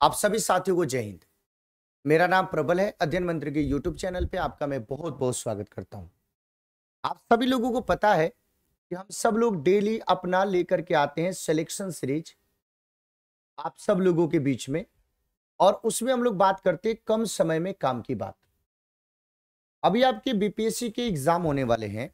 आप सभी साथियों को जय हिंद। मेरा नाम प्रबल है, अध्ययन मंत्री के यूट्यूब चैनल पे आपका मैं बहुत बहुत स्वागत करता हूँ। आप सभी लोगों को पता है कि हम सब लोग डेली अपना लेकर के आते हैं सिलेक्शन सीरीज़ आप सब लोगों के बीच में और उसमें हम लोग बात करते हैं कम समय में काम की बात। अभी आपके बीपीएससी के एग्ज़ाम होने वाले हैं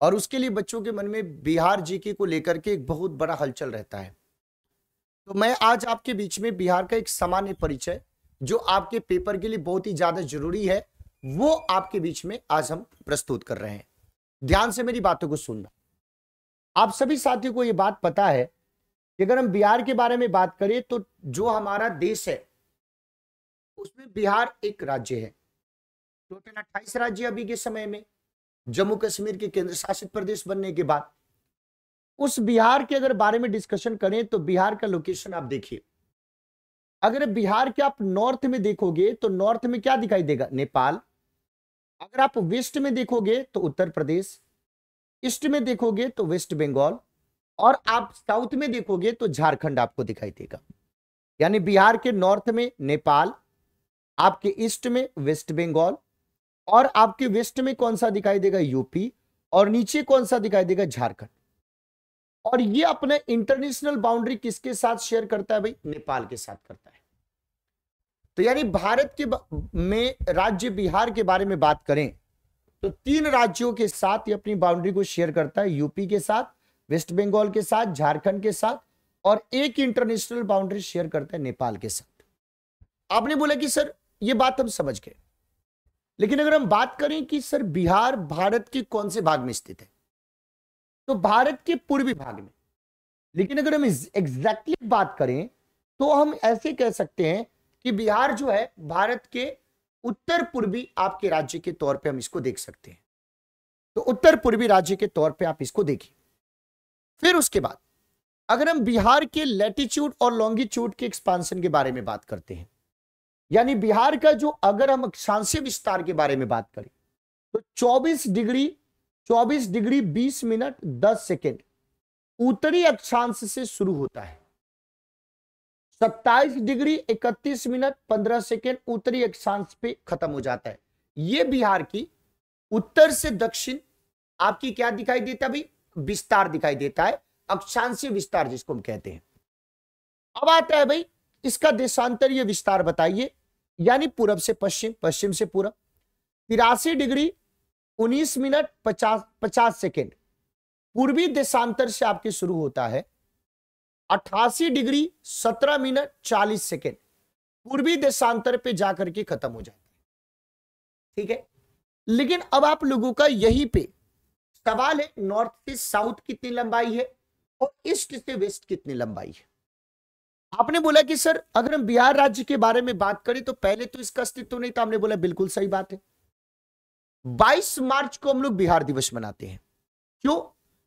और उसके लिए बच्चों के मन में बिहार जीके को लेकर के एक बहुत बड़ा हलचल रहता है। तो मैं आज आपके बीच में बिहार का एक सामान्य परिचय, जो आपके पेपर के लिए बहुत ही ज़्यादा ज़रूरी है, वो आपके बीच में आज हम प्रस्तुत कर रहे हैं। ध्यान से मेरी बातों को सुनना। आप सभी साथियों को ये बात पता है कि अगर हम बिहार के बारे में बात करें तो जो हमारा देश है, उसमें बिहार एक राज्य है। टोटल अट्ठाईस राज्य अभी के समय में जम्मू कश्मीर के केंद्र शासित प्रदेश बनने के बाद उस बिहार के अगर बारे में डिस्कशन करें तो बिहार का लोकेशन आप देखिए। अगर बिहार के आप नॉर्थ में देखोगे तो नॉर्थ में क्या दिखाई देगा? नेपाल। अगर आप वेस्ट में देखोगे तो उत्तर प्रदेश। ईस्ट में देखोगे तो वेस्ट बंगाल और आप साउथ में देखोगे तो झारखंड आपको दिखाई देगा। यानी बिहार के नॉर्थ में नेपाल, आपके ईस्ट में वेस्ट बंगाल और आपके वेस्ट में कौन सा दिखाई देगा? यूपी और नीचे कौन सा दिखाई देगा? झारखंड। और ये अपने इंटरनेशनल बाउंड्री किसके साथ शेयर करता है भाई? नेपाल के साथ करता है। तो यानी भारत के में राज्य बिहार के बारे में बात करें तो तीन राज्यों के साथ ये अपनी बाउंड्री को शेयर करता है यूपी के साथ वेस्ट बंगाल के साथ झारखंड के साथ, और एक इंटरनेशनल बाउंड्री शेयर करता है नेपाल के साथ। आपने बोला कि सर, ये बात हम समझ गए। लेकिन अगर हम बात करें कि सर, बिहार भारत के कौन से भाग में स्थित है? तो भारत के पूर्वी भाग में। लेकिन अगर हम एग्जैक्टली बात करें तो हम ऐसे कह सकते हैं कि बिहार जो है, भारत के उत्तर पूर्वी आपके राज्य के तौर पे हम इसको देख सकते हैं। तो उत्तर पूर्वी राज्य के तौर पे आप इसको देखिए। फिर उसके बाद, अगर हम बिहार के लेटीट्यूड और लॉन्गिट्यूड के एक्सपांशन के बारे में बात करते हैं, यानी बिहार का जो अगर हम अक्षांशीय विस्तार के बारे में बात करें तो 24 डिग्री 24 डिग्री 20 मिनट 10 सेकेंड उत्तरी अक्षांश से शुरू होता है। 27 डिग्री 31 मिनट 15 सेकेंड उत्तरी अक्षांश पे खत्म हो जाता है। ये बिहार की उत्तर से दक्षिण आपकी क्या दिखाई देता है भाई विस्तार दिखाई देता है। अक्षांशीय विस्तार जिसको हम कहते हैं। अब आता है भाई, इसका देशांतरीय विस्तार बताइए। यानी पूरब से पश्चिम पश्चिम से पूरब। तिरासी डिग्री 19 मिनट 50 50 सेकेंड। पूर्वी देशांतर से आपके शुरू होता है। अठासी डिग्री 17 मिनट 40 सेकेंड। पूर्वी देशांतर पे जाकर के खत्म हो जाता है। ठीक है? लेकिन अब आप लोगों का यही पे सवाल है, नॉर्थ से साउथ कितनी लंबाई है और ईस्ट से वेस्ट कितनी लंबाई है? आपने बोला कि सर, अगर हम बिहार राज्य के बारे में बात करें तो पहले तो इसका अस्तित्व नहीं था। हमने बोला, बिल्कुल सही बात है। 22 मार्च को हम लोग बिहार दिवस मनाते हैं। क्यों?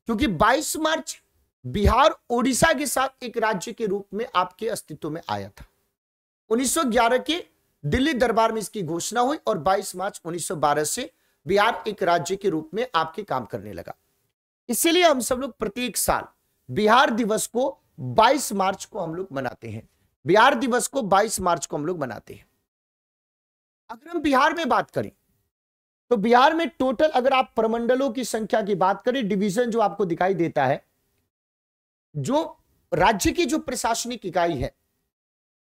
क्योंकि 22 मार्च बिहार ओडिशा के साथ एक राज्य के रूप में आपके अस्तित्व में आया था। 1911 के दिल्ली दरबार में इसकी घोषणा हुई और 22 मार्च 1912 से बिहार एक राज्य के रूप में आपके काम करने लगा। इसीलिए हम सब लोग प्रत्येक साल बिहार दिवस को 22 मार्च को हम लोग मनाते हैं। बिहार दिवस को 22 मार्च को हम लोग मनाते हैं। अगर हम बिहार में बात करें तो बिहार में टोटल अगर आप प्रमंडलों की संख्या की बात करें, डिवीज़न जो आपको दिखाई देता है, जो राज्य की जो प्रशासनिक इकाई है,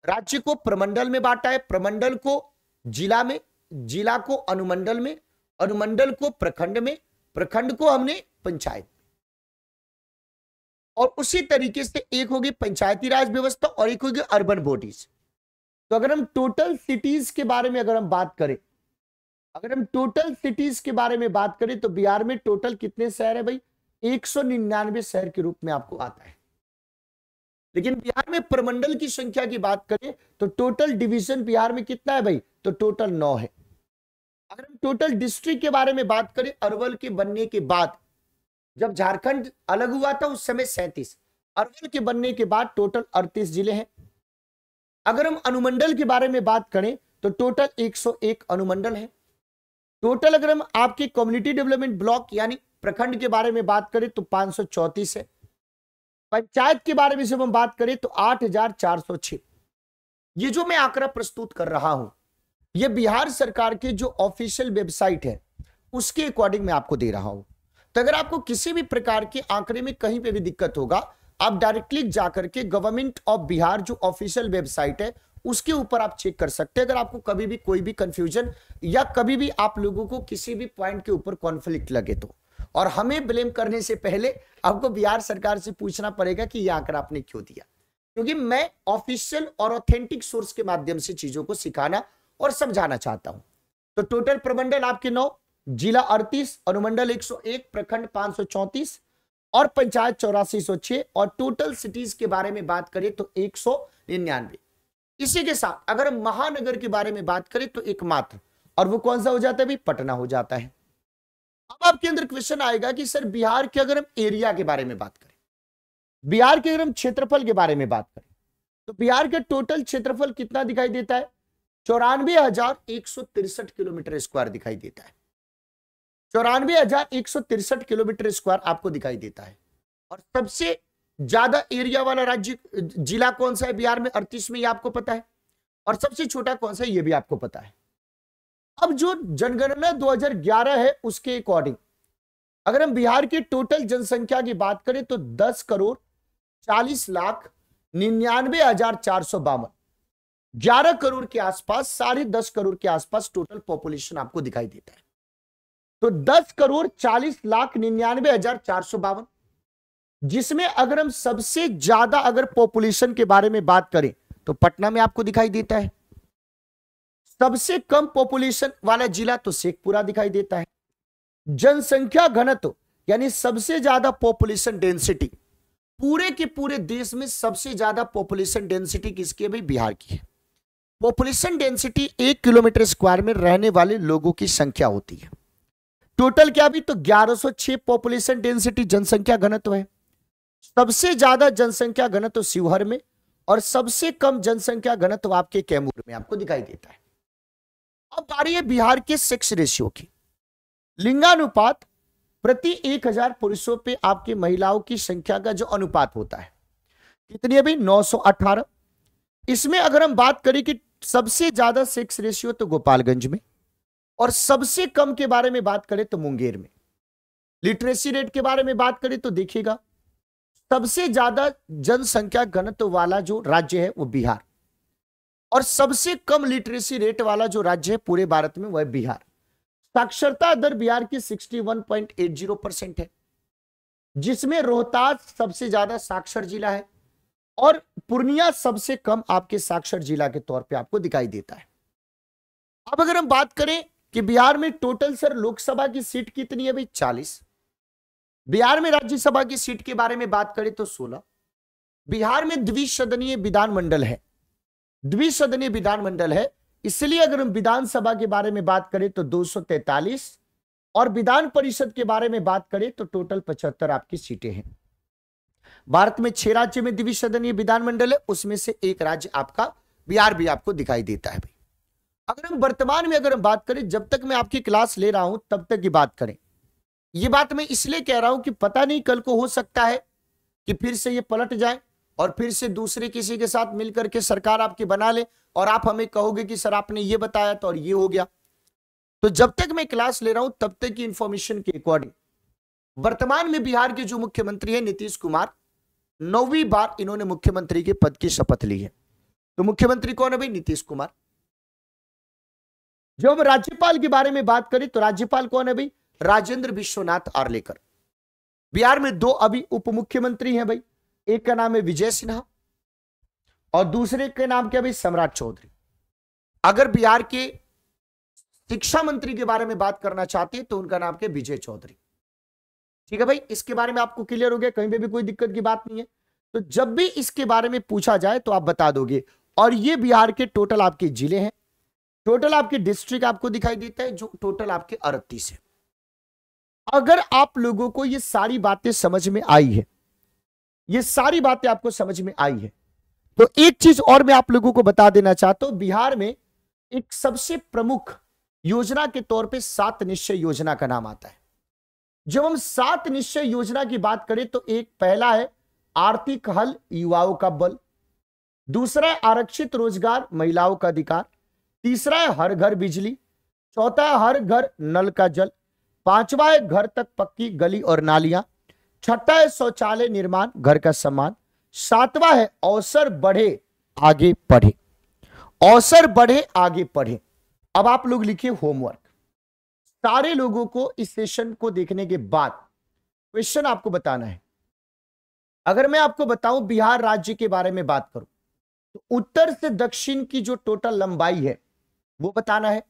राज्य को प्रमंडल में बांटा है, प्रमंडल को जिला में, जिला को अनुमंडल में, अनुमंडल को प्रखंड में, प्रखंड को हमने पंचायत और उसी तरीके से एक होगी पंचायती राज व्यवस्था और एक होगी अर्बन बॉडीज। तो अगर हम टोटल सिटीज़ के बारे में अगर हम बात करें अगर हम टोटल सिटीज़ के बारे में बात करें तो बिहार में टोटल कितने शहर है भाई? एक सौ निन्यानवे शहर के रूप में आपको आता है। लेकिन बिहार में प्रमंडल की संख्या की बात करें तो टोटल डिवीज़न बिहार में कितना है भाई? तो टोटल नौ है। अगर हम टोटल डिस्ट्रिक्ट के बारे में बात करें, अरवल के बनने के बाद, जब झारखंड अलग हुआ था, उस समय सैंतीस। अरवल के बनने के बाद टोटल अड़तीस ज़िले हैं। अगर हम अनुमंडल के बारे में बात करें तो टोटल 101 अनुमंडल है। टोटल अगर हम आपके कम्युनिटी डेवलपमेंट ब्लॉक यानी प्रखंड के बारे में बात करें तो पाँच है। पंचायत के बारे में जब हम बात करें तो आठ ये जो मैं आंकड़ा प्रस्तुत कर रहा हूँ, ये बिहार सरकार के जो ऑफिशियल वेबसाइट है, उसके अकॉर्डिंग मैं आपको दे रहा हूँ। तो अगर आपको किसी भी प्रकार के आंकड़े में कहीं पे भी दिक्कत होगा, आप डायरेक्टली जाकर के गवर्नमेंट ऑफ़ बिहार जो ऑफिशियल वेबसाइट है उसके ऊपर आप चेक कर सकते हैं। अगर आपको कभी भी कोई भी कंफ्यूजन या कभी भी आप लोगों को किसी भी पॉइंट के ऊपर कॉन्फ्लिक्ट लगे तो। और हमें ब्लेम करने से पहले आपको बिहार सरकार से पूछना पड़ेगा कि यह आंकड़ा आपने क्यों दिया? क्योंकि मैं ऑफिशियल और ऑथेंटिक सोर्स के माध्यम से चीज़ों को सिखाना और समझाना चाहता हूँ। तो टोटल प्रमंडल आपके नौ, जिला अड़तीस, अनुमंडल 101 प्रखंड पाँच और पंचायत चौरासी और टोटल सिटीज़ के बारे में बात करें तो एक सौ निन्यानवे। इसी के साथ, अगर महानगर के बारे में बात करें तो एकमात्र, और वो कौन सा हो जाता है पटना हो जाता है। अब आपके अंदर क्वेश्चन आएगा कि सर, बिहार के अगर हम एरिया के बारे में बात करें, बिहार के अगर हम क्षेत्रफल के बारे में बात करें तो बिहार का टोटल क्षेत्रफल कितना दिखाई देता है? चौरानवे हज़ार एक सौ तिरसठ किलोमीटर स्क्वायर दिखाई देता है। चौरानवे हज़ार एक सौ तिरसठ किलोमीटर स्क्वायर आपको दिखाई देता है। और सबसे ज़्यादा एरिया वाला राज्य, जिला कौन सा है बिहार में? अड़तीस में आपको पता है। और सबसे छोटा कौन सा है, ये भी आपको पता है। अब जो जनगणना 2011 है, उसके अकॉर्डिंग अगर हम बिहार की टोटल जनसंख्या की बात करें तो 10 करोड़ 40 लाख निन्यानवे हज़ार चार सौ बावन। ग्यारह करोड़ के आसपास, साढ़े दस करोड़ के आसपास टोटल पॉपुलेशन आपको दिखाई देता है। तो दस करोड़ चालीस लाख निन्यानवे हज़ार चार सौ बावन। जिसमें अगर हम सबसे ज़्यादा अगर पॉपुलेशन के बारे में बात करें तो पटना में आपको दिखाई देता है। सबसे कम पॉपुलेशन वाला जिला तो शेखपुरा दिखाई देता है। जनसंख्या घनत्व, यानी सबसे ज़्यादा पॉपुलेशन डेंसिटी पूरे के पूरे देश में सबसे ज़्यादा पॉपुलेशन डेंसिटी किसकी है भाई? बिहार की है। पॉपुलेशन डेंसिटी एक किलोमीटर स्क्वायर में रहने वाले लोगों की संख्या होती है। टोटल क्या भी तो 1106 पॉपुलेशन डेंसिटी जनसंख्या घनत्व है। सबसे ज़्यादा जनसंख्या घनत्व शिवहर में और सबसे कम जनसंख्या घनत्व आपके कैमूर में, आपको दिखाई देता है। अब बारी है बिहार के सेक्स रेशियो की। लिंगानुपात प्रति एक हज़ार पुरुषों पे आपकी महिलाओं की संख्या का जो अनुपात होता है, कितनी अभी 918 इसमें अगर हम बात करें कि सबसे ज़्यादा सेक्स रेशियो तो गोपालगंज में और सबसे कम के बारे में बात करें तो मुंगेर में। लिटरेसी रेट के बारे में बात करें तो देखिएगा सबसे ज़्यादा जनसंख्या घनत्व वाला जो राज्य है वो बिहार। और सबसे कम लिटरेसी रेट वाला जो राज्य है पूरे भारत में, वह बिहार। साक्षरता दर बिहार की 61.80 परसेंट है, जिसमें रोहतास सबसे ज़्यादा साक्षर जिला है और पूर्णिया सबसे कम आपके साक्षर जिला के तौर पे आपको दिखाई देता है। अब अगर हम बात करें कि बिहार में टोटल सर लोकसभा की सीट कितनी है भाई? चालीस। बिहार में राज्यसभा की सीट के बारे में बात करें तो सोलह। बिहार में द्विसदनीय विधानमंडल है। द्विसदनीय विधानमंडल है। इसलिए अगर हम विधानसभा के बारे में बात करें तो 243 और विधान परिषद के बारे में बात करें तो टोटल पचहत्तर आपकी सीटें हैं। भारत में छह राज्य में द्विसदनीय विधानमंडल है। उसमें से एक राज्य आपका बिहार भी आपको दिखाई देता है अगर हम वर्तमान में अगर हम बात करें, जब तक मैं आपकी क्लास ले रहा हूँ, तब तक की बात करें। ये बात मैं इसलिए कह रहा हूँ कि पता नहीं कल को हो सकता है कि फिर से ये पलट जाए और फिर से दूसरे किसी के साथ मिलकर के सरकार आपकी बना ले और आप हमें कहोगे कि सर आपने ये बताया तो और ये हो गया। तो जब तक मैं क्लास ले रहा हूँ, तब तक की इंफॉर्मेशन के अकॉर्डिंग वर्तमान में बिहार के जो मुख्यमंत्री है, नीतीश कुमार, नौवीं बार इन्होंने मुख्यमंत्री के पद की शपथ ली है। तो मुख्यमंत्री कौन है भाई? नीतीश कुमार। जब राज्यपाल के बारे में बात करें तो राज्यपाल कौन है भाई? राजेंद्र विश्वनाथ आर्लेकर। बिहार में दो अभी उप मुख्यमंत्री हैं भाई। एक का नाम है विजय सिन्हा और दूसरे के नाम क्या भाई? सम्राट चौधरी। अगर बिहार के शिक्षा मंत्री के बारे में बात करना चाहते हैं तो उनका नाम क्या विजय चौधरी। ठीक है भाई, इसके बारे में आपको क्लियर हो गया, कहीं पे भी कोई दिक्कत की बात नहीं है। तो जब भी इसके बारे में पूछा जाए तो आप बता दोगे। और ये बिहार के टोटल आपके ज़िले हैं। टोटल आपके डिस्ट्रिक्ट आपको दिखाई देता है, जो टोटल आपके अड़तीस है। अगर आप लोगों को ये सारी बातें समझ में आई है, ये सारी बातें आपको समझ में आई है तो एक चीज़ और मैं आप लोगों को बता देना चाहता हूँ, बिहार में एक सबसे प्रमुख योजना के तौर पे सात निश्चय योजना का नाम आता है। जब हम सात निश्चय योजना की बात करें तो एक पहला है आर्थिक हल युवाओं का बल, दूसरा है आरक्षित रोज़गार महिलाओं का अधिकार, तीसरा है हर घर बिजली, चौथा है हर घर नल का जल पांचवा है, घर तक पक्की गली और नालियाँ। छठा है, शौचालय निर्माण, घर का सम्मान। सातवां है, अवसर बढ़े, आगे पढ़े अवसर बढ़े, आगे पढ़े अब आप लोग लिखिए होमवर्क। सारे लोगों को इस सेशन को देखने के बाद क्वेश्चन आपको बताना है। अगर मैं आपको बताऊँ बिहार राज्य के बारे में बात करूँ तो उत्तर से दक्षिण की जो टोटल लंबाई है, वो बताना है।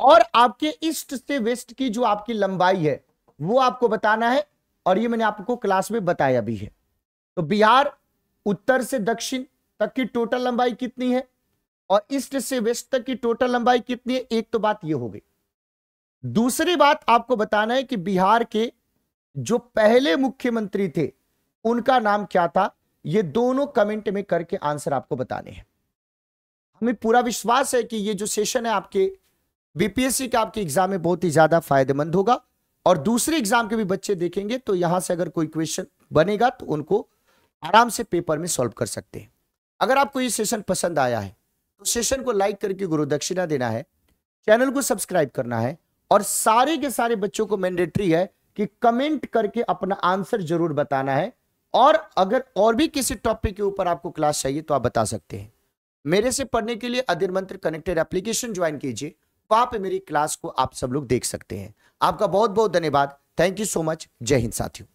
और आपके ईस्ट से वेस्ट की जो आपकी लंबाई है, वो आपको बताना है, और ये मैंने आपको क्लास में बताया भी है। तो बिहार, उत्तर से दक्षिण तक की टोटल लंबाई कितनी है, और ईस्ट से वेस्ट तक की टोटल लंबाई कितनी है, एक तो बात ये हो गई। दूसरी बात आपको बताना है कि बिहार के जो पहले मुख्यमंत्री थे, उनका नाम क्या था, ये दोनों कमेंट में करके आंसर आपको बताने हैं। हमें पूरा विश्वास है कि ये जो सेशन है आपके बीपीएससी का आपके एग्ज़ाम में बहुत ही ज़्यादा फ़ायदेमंद होगा। और दूसरे एग्ज़ाम के भी बच्चे देखेंगे तो यहाँ से अगर कोई क्वेश्चन बनेगा तो उनको आराम से पेपर में सॉल्व कर सकते हैं। अगर आपको ये सेशन पसंद आया है तो सेशन को लाइक करके गुरु दक्षिणा देना है चैनल को सब्सक्राइब करना है, और सारे के सारे बच्चों को मैंडेटरी है कि कमेंट करके अपना आंसर ज़रूर बताना है। और अगर और भी किसी टॉपिक के ऊपर आपको क्लास चाहिए तो आप बता सकते हैं। मेरे से पढ़ने के लिए अधीर मंत्र कनेक्टेड एप्लीकेशन ज्वाइन कीजिए। वहाँ पे मेरी क्लास को आप सब लोग देख सकते हैं। आपका बहुत बहुत धन्यवाद। थैंक यू सो मच जय हिंद साथियों।